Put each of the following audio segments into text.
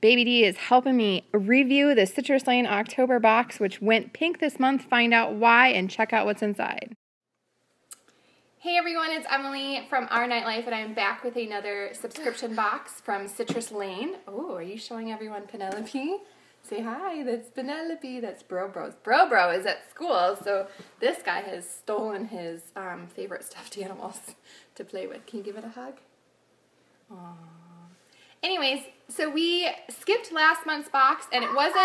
Baby D is helping me review the Citrus Lane October box, which went pink this month. Find out why and check out what's inside. Hey everyone, it's Emily from Our Knight Life, and I'm back with another subscription box from Citrus Lane. Oh, are you showing everyone Penelope? Say hi, that's Penelope, that's Bro Bros. Bro Bro is at school, so this guy has stolen his um, favorite stuffed animals to play with. Can you give it a hug? Aww. Anyways, so we skipped last month's box, and it wasn't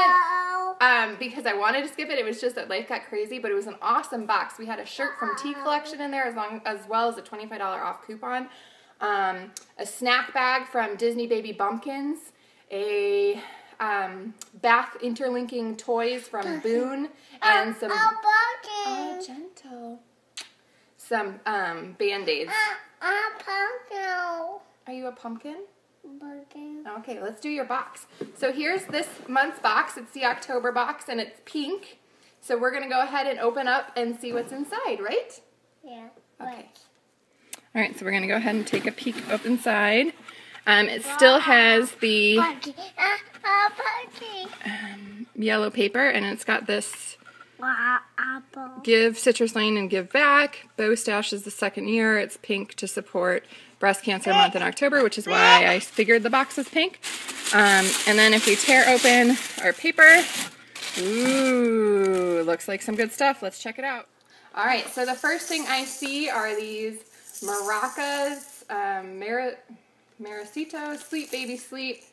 um, because I wanted to skip it. It was just that life got crazy, but it was an awesome box. We had a shirt from Tea Collection in there, as long as well as a twenty-five dollar off coupon, um, a snack bag from Disney Baby Bumkins, a um, bath interlinking toys from Boon, and some oh gentle, some um, band aids. Are you a pumpkin? Okay, let's do your box. So here's this month's box. It's the October box and it's pink. So we're going to go ahead and open up and see what's inside, right? Yeah. Okay. All right, so we're going to go ahead and take a peek up inside. Um, it still has the um, yellow paper and it's got this give citrus lane and give back. BowStache is the second year. It's pink to support Breast Cancer Month in October, which is why I figured the box was pink. Um, and then if we tear open our paper, ooh, looks like some good stuff. Let's check it out. All right, so the first thing I see are these maracas, um, Mar Maracito, Sleep Baby Sleep.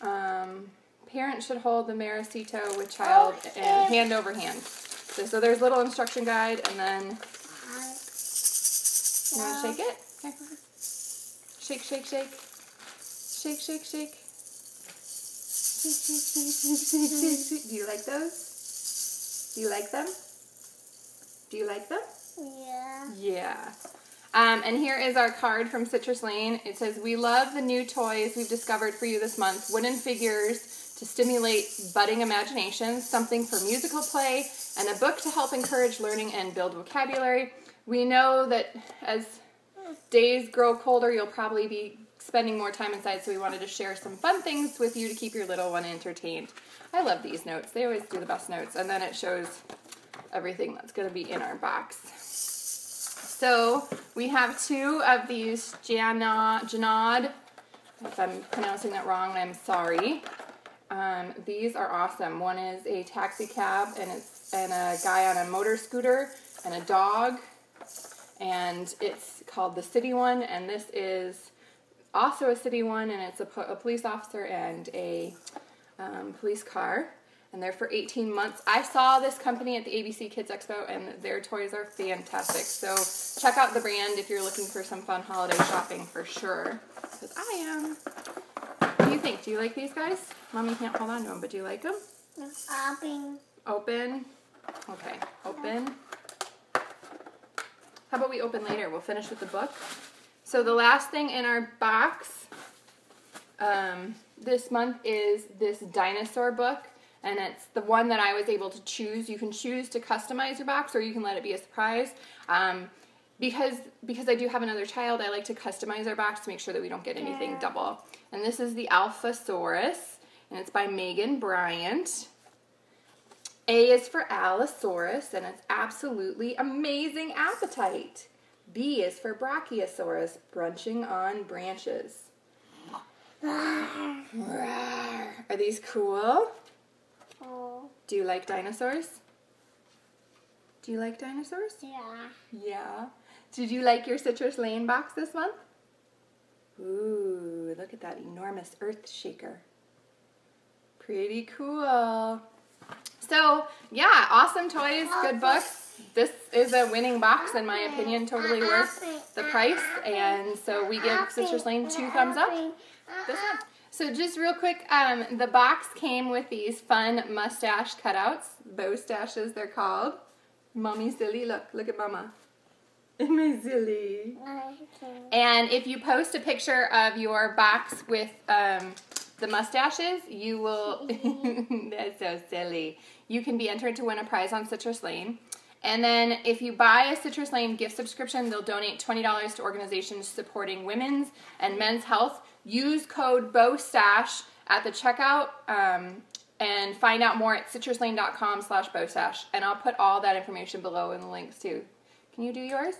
Um, parent should hold the Maracito with child and hand over hand. So, so there's a little instruction guide and then you want to shake it? Shake, shake, shake. Shake, shake, shake. Shake, shake, shake, shake, shake, shake. Do you like those? Do you like them? Do you like them? Yeah. Yeah. Um, and here is our card from Citrus Lane. It says, We love the new toys we've discovered for you this month. Wooden figures to stimulate budding imaginations, something for musical play, and a book to help encourage learning and build vocabulary. We know that as days grow colder, you'll probably be spending more time inside, so we wanted to share some fun things with you to keep your little one entertained. I love these notes. They always do the best notes. And then it shows everything that's going to be in our box. So we have two of these Janod. If I'm pronouncing that wrong, I'm sorry. Um, these are awesome. One is a taxi cab and it's and a guy on a motor scooter and a dog and it's called the city one and this is also a city one and it's a, po- a police officer and a um, police car and they're for 18 months. I saw this company at the abc kids expo and their toys are fantastic. So check out the brand if you're looking for some fun holiday shopping for sure because i am you think do you like these guys mommy can't hold on to them but do you like them Open. open okay open how about we open later? We'll finish with the book. So the last thing in our box um, this month is this dinosaur book, and it's the one that I was able to choose. You can choose to customize your box, or you can let it be a surprise. Um, because because I do have another child, I like to customize our box to make sure that we don't get anything Yeah. double. And this is the Alphasaurus, and it's by Megan Bryant. A is for Allosaurus, and it's absolutely amazing appetite. B is for Brachiosaurus, brunching on branches. Are these cool? Oh. Do you like dinosaurs? Do you like dinosaurs? Yeah. Yeah. Did you like your Citrus Lane box this month? Ooh, look at that enormous earth shaker. Pretty cool. So, yeah, awesome toys, good books. This is a winning box, in my opinion, totally worth the price. And so we give Citrus Lane two thumbs up. This one. So just real quick, um, the box came with these fun mustache cutouts. Bowstaches, they're called. Mommy silly, look, look at mama. Am I silly? And if you post a picture of your box with um, the mustaches, you will. that's so silly. You can be entered to win a prize on Citrus Lane. And then if you buy a Citrus Lane gift subscription, they'll donate $20 to organizations supporting women's and men's health. Use code BOWSTACHE at the checkout um, and find out more at citruslane.com slash BOWSTACHE. And I'll put all that information below in the links too. Can you do yours?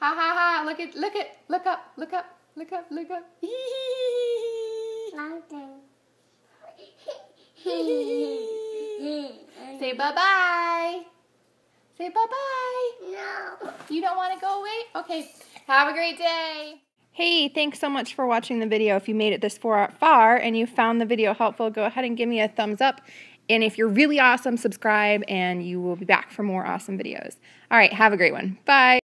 Ha ha ha, look at, look at, look up, look up, look up, look up. Nothing. Say bye-bye. Say bye-bye. No. You don't want to go away? Okay. Have a great day. Hey, thanks so much for watching the video. If you made it this far and you found the video helpful, go ahead and give me a thumbs up. And if you're really awesome, subscribe and you will be back for more awesome videos. All right, have a great one. Bye.